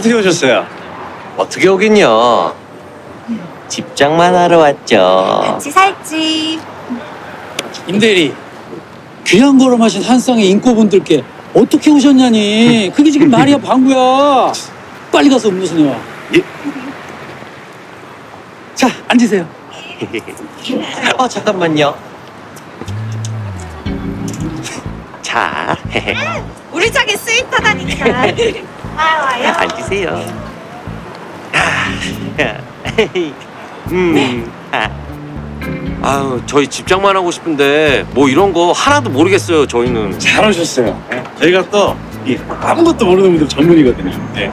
어떻게 오셨어요? 어떻게 오긴요? 집장만 하러 왔죠. 같이 살지. 임대리 귀한 걸음하신 한쌍의 인꼬분들께 어떻게 오셨냐니 그게 지금 말이야 방구야 빨리 가서 음료수 내와 예. 자 앉으세요 어 잠깐만요. 자, 우리 자기 스윗하다니까. 아 와요. 앉으세요. 음. 아. 아유, 저희 집장만 하고 싶은데 뭐 이런 거 하나도 모르겠어요. 저희는. 잘 오셨어요. 저희가 또 이, 아무것도 모르는 분들 전문이거든요. 네.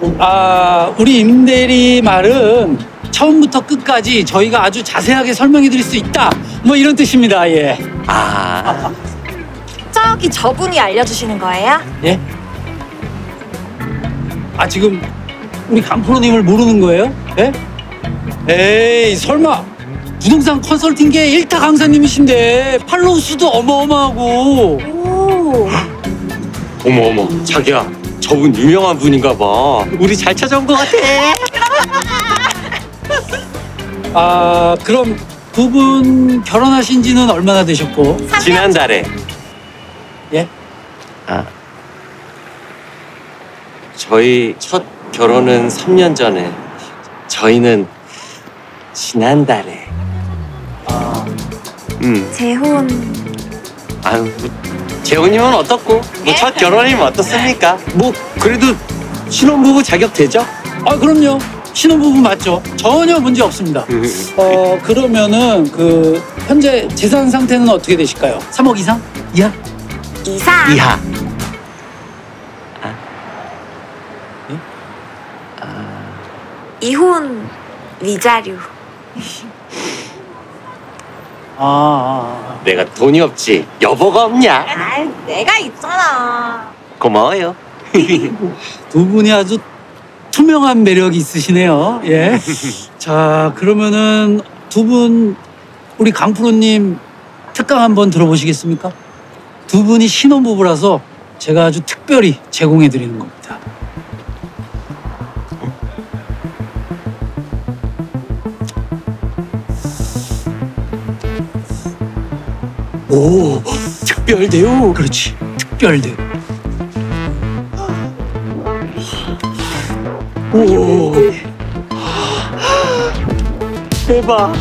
아 우리 임대리 말은 처음부터 끝까지 저희가 아주 자세하게 설명해 드릴 수 있다 뭐 이런 뜻입니다 예 아, 저기 저분이 알려주시는 거예요? 예? 아 지금 우리 강프로님을 모르는 거예요? 예? 에이 설마 부동산 컨설팅계 일타 강사님이신데 팔로우 수도 어마어마하고 오. 어머 어머, 자기야. 저분 유명한 분인가 봐. 우리 잘 찾아온 것 같아. 아 그럼 두 분 결혼하신 지는 얼마나 되셨고 지난달에. 예? 아. 저희 첫 결혼은 3년 전에. 저희는 지난달에. 아, 음. 재혼. 아유, 뭐, 재훈님은 어떻고? 뭐 첫 결혼이면 어떻습니까? 뭐 그래도 신혼부부 자격 되죠? 아 그럼요 신혼부부 맞죠 전혀 문제 없습니다 어 그러면은 그 현재 재산 상태는 어떻게 되실까요 3억 이상 이하 이사. 이하. 이혼 위자료. 아, 아, 내가 돈이 없지 여보가 없냐? 아, 내가 있잖아. 고마워요. 아. 두 분이 아주 투명한 매력이 있으시네요 예 자 그러면은 두 분 우리 강프로님 특강 한번 들어보시겠습니까 두 분이 신혼부부라서 제가 아주 특별히 제공해 드리는 겁니다 오 특별 대우. 그렇지 특별대 오 대박.